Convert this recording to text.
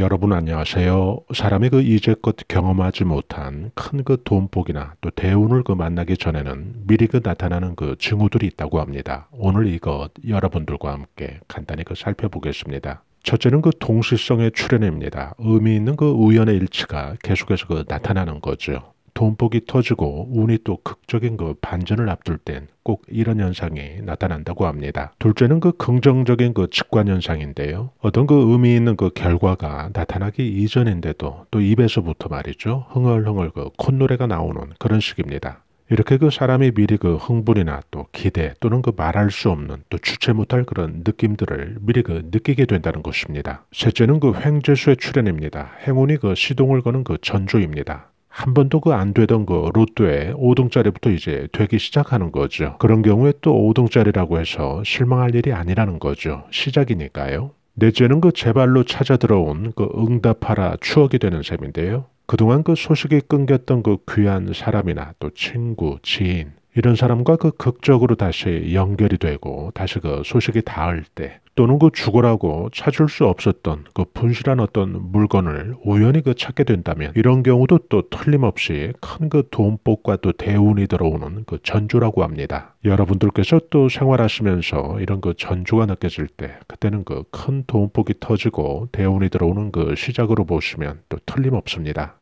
여러분 안녕하세요. 사람이 그 이제껏 경험하지 못한 큰 그 돈복이나 또 대운을 그 만나기 전에는 미리 그 나타나는 그 징후들이 있다고 합니다. 오늘 이것 여러분들과 함께 간단히 그 살펴보겠습니다. 첫째는 그 동시성의 출현입니다. 의미 있는 그 우연의 일치가 계속해서 그 나타나는 거죠. 돈복이 터지고 운이 또 극적인 그 반전을 앞둘 땐 꼭 이런 현상이 나타난다고 합니다. 둘째는 그 긍정적인 그 직관 현상인데요. 어떤 그 의미 있는 그 결과가 나타나기 이전인데도 또 입에서부터 말이죠. 흥얼흥얼 그 콧노래가 나오는 그런 식입니다. 이렇게 그 사람이 미리 그 흥분이나 또 기대 또는 그 말할 수 없는 또 주체 못할 그런 느낌들을 미리 그 느끼게 된다는 것입니다. 셋째는 그 횡재수의 출현입니다. 행운이 그 시동을 거는 그 전조입니다. 한 번도 그 안 되던 그 로또에 5등짜리부터 이제 되기 시작하는 거죠. 그런 경우에 또 5등짜리라고 해서 실망할 일이 아니라는 거죠. 시작이니까요. 넷째는 그 제발로 찾아 들어온 그 응답하라 추억이 되는 셈인데요. 그동안 그 소식이 끊겼던 그 귀한 사람이나 또 친구, 지인, 이런 사람과 그 극적으로 다시 연결이 되고 다시 그 소식이 닿을 때 또는 그 죽어라고 찾을 수 없었던 그 분실한 어떤 물건을 우연히 그 찾게 된다면 이런 경우도 또 틀림없이 큰 그 돈복과 또 대운이 들어오는 그 전조라고 합니다. 여러분들께서 또 생활하시면서 이런 그 전조가 느껴질 때 그때는 그 큰 돈복이 터지고 대운이 들어오는 그 시작으로 보시면 또 틀림없습니다.